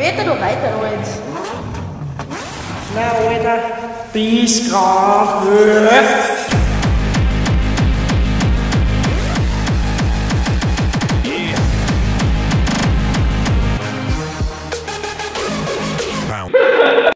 beter und Now als. Na, Alter, bis grad.